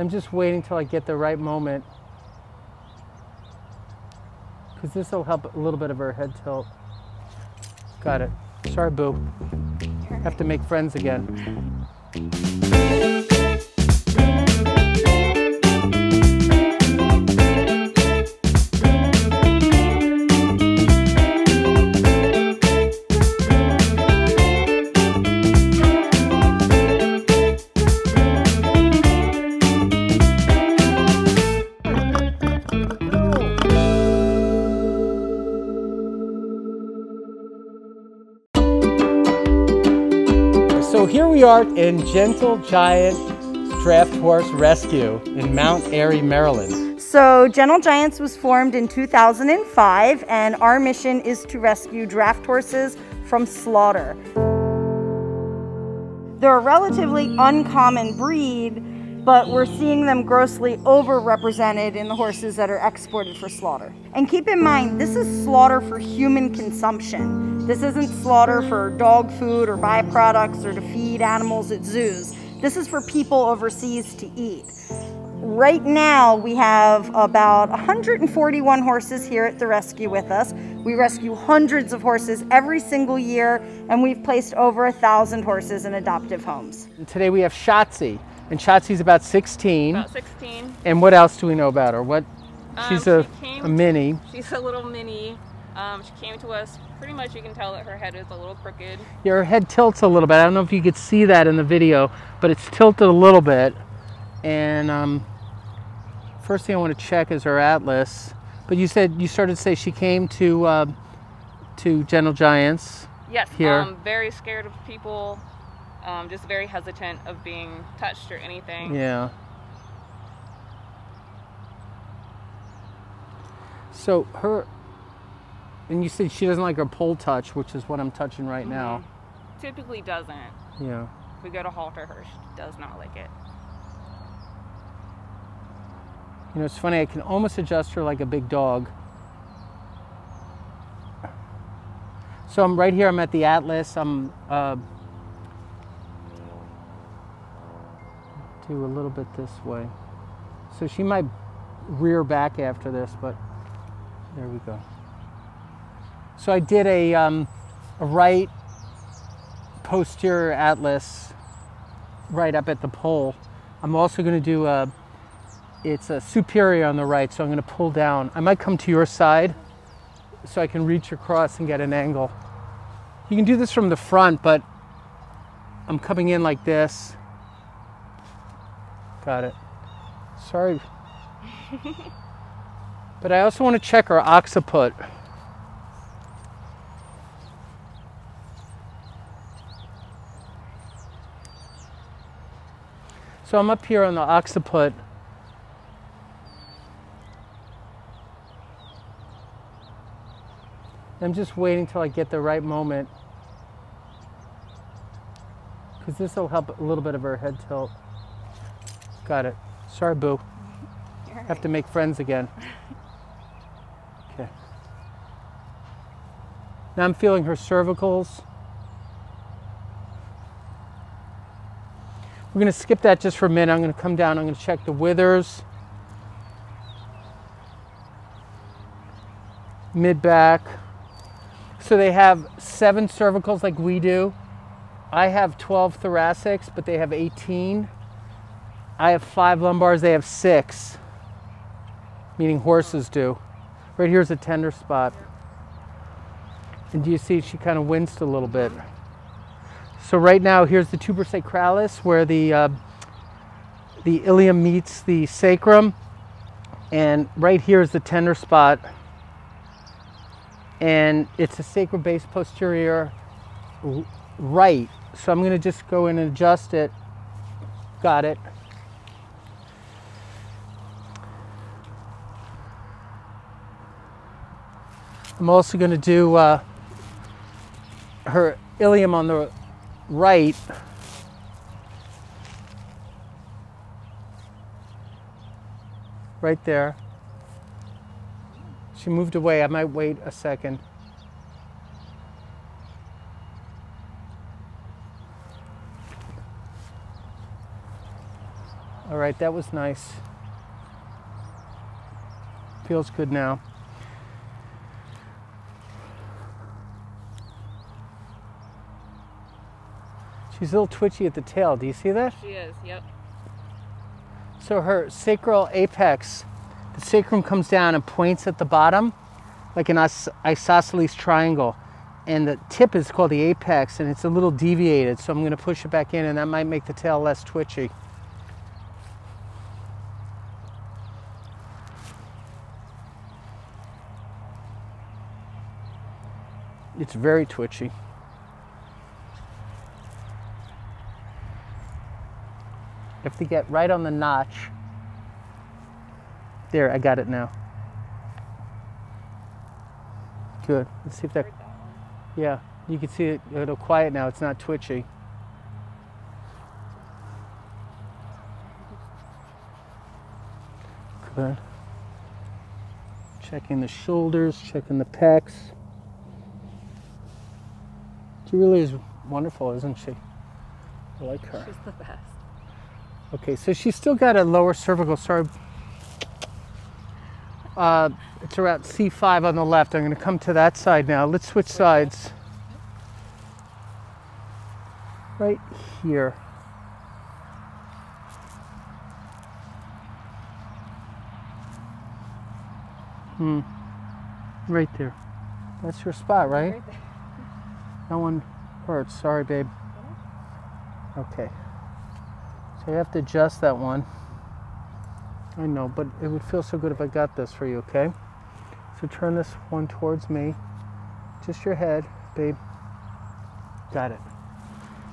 I'm just waiting till I get the right moment. Because this will help a little bit of her head tilt. Got it. Sorry, boo. Have to make friends again. So here we are in Gentle Giant Draft Horse Rescue in Mount Airy, Maryland. So, Gentle Giants was formed in 2005, and our mission is to rescue draft horses from slaughter. They're a relatively uncommon breed, but we're seeing them grossly overrepresented in the horses that are exported for slaughter. And keep in mind, this is slaughter for human consumption. This isn't slaughter for dog food or byproducts or to feed animals at zoos. This is for people overseas to eat. Right now, we have about 141 horses here at the rescue with us. We rescue hundreds of horses every single year, and we've placed over a thousand horses in adoptive homes. And today we have Shatzee, and Shatzee's about 16. About 16. And what else do we know about her? What? Um, She's she a, came a mini. She's a little mini. Um, she came to us. Pretty much, you can tell that her head is a little crooked. Yeah, her head tilts a little bit. I don't know if you could see that in the video, but it's tilted a little bit. And um, first thing I want to check is her atlas. But you said you started to say she came to uh, to Gentle Giants. Yes. Here. Um, very scared of people. Um, just very hesitant of being touched or anything. Yeah. So her, and you said she doesn't like her poll touch, which is what I'm touching right now. Typically doesn't. Yeah. If we go to halter her, she does not like it. You know, it's funny. I can almost adjust her like a big dog. So I'm right here. I'm at the Atlas. I'm uh, do a little bit this way. So she might rear back after this, but there we go. So I did a, um, a right posterior atlas right up at the poll. I'm also going to do a, it's a superior on the right, so I'm going to pull down. I might come to your side so I can reach across and get an angle. You can do this from the front, but I'm coming in like this. Got it. Sorry. but I also want to check our occiput. So I'm up here on the occiput. I'm just waiting till I get the right moment. Because this will help a little bit of her head tilt. Got it. Sorry, boo. Have to make friends again. Okay. Now I'm feeling her cervicals. We're going to skip that just for a minute. I'm going to come down. I'm going to check the withers. Mid back. So they have seven cervicals like we do. I have 12 thoracics, but they have 18. I have five lumbars, they have six, meaning horses do. Right here's a tender spot. And do you see she kind of winced a little bit? So right now, here's the tuber sacralis where the, uh, the ilium meets the sacrum. And right here is the tender spot. And it's a sacral base posterior right. So I'm going to just go in and adjust it. Got it. I'm also going to do uh, her ilium on the right. Right there. She moved away. I might wait a second. All right, that was nice. Feels good now. She's a little twitchy at the tail. Do you see that? She is, yep. So her sacral apex, the sacrum comes down and points at the bottom, like an is- isosceles triangle. And the tip is called the apex, and it's a little deviated. So I'm going to push it back in, and that might make the tail less twitchy. It's very twitchy. Have to get right on the notch. There, I got it now. Good. Let's see if that. Heard that one. Yeah, you can see it. It'll quiet now. It's not twitchy. Good. Checking the shoulders, checking the pecs. She really is wonderful, isn't she? I like her. She's the best. Okay, so she's still got a lower cervical. Sorry. Uh, it's around C5 on the left. I'm going to come to that side now. Let's switch sides. Right here. Hmm. Right there. That's your spot, right? Right there. That one hurts. Sorry, babe. Okay. So you have to adjust that one. I know, but it would feel so good if I got this for you, okay? So turn this one towards me. Just your head, babe. Got it.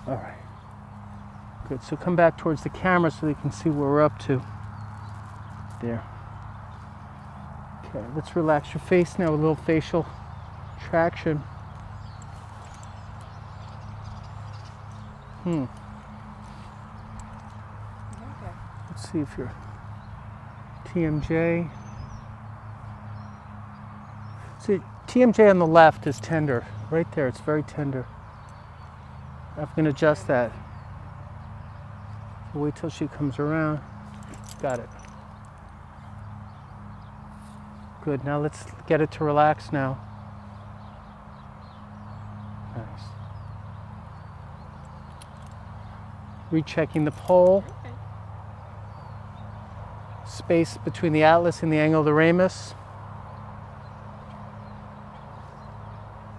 All right. Good. So come back towards the camera so they can see what we're up to. There. Okay, let's relax your face now a little facial traction. Hmm. Okay. See if you're TMJ. See, TMJ on the left is tender. Right there, it's very tender. Going to adjust that. Wait till she comes around. Got it. Good. Now let's get it to relax now. Nice. Rechecking the poll. Space between the atlas and the angle of the ramus.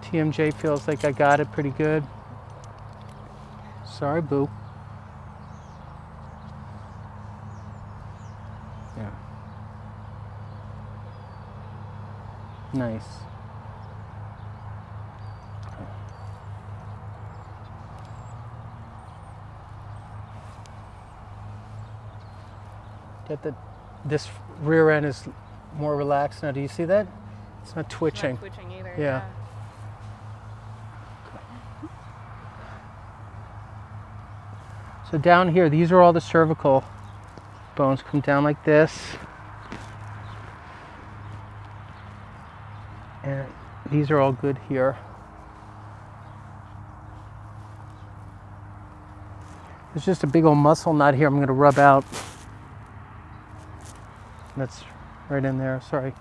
TMJ feels like I got it pretty good. Sorry, boo. Yeah. Nice. Get the this rear end is more relaxed now. Do you see that? It's not It's twitching. Not twitching either. Yeah. So down here, these are all the cervical bones come down like this. And these are all good here. There's just a big old muscle knot here I'm going to rub out. That's right in there. Sorry.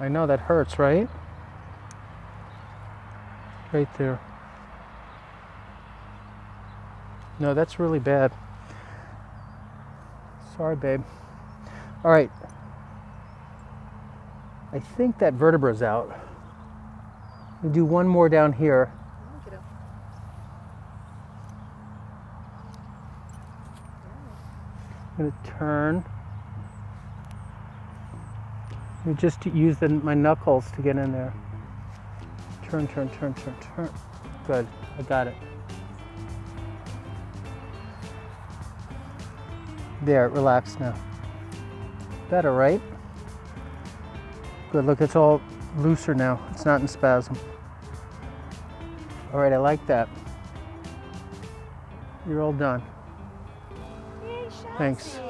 I know that hurts, right? Right there. No, that's really bad. Sorry, babe. All right. I think that vertebra's out. We'll do one more down here. I'm going to turn. Just use the, my knuckles to get in there. Turn, turn, turn, turn, turn. Good. I got it. There, relax now. Better, right? Good. Look, it's all looser now. It's not in spasm. All right, I like that. You're all done. Thanks.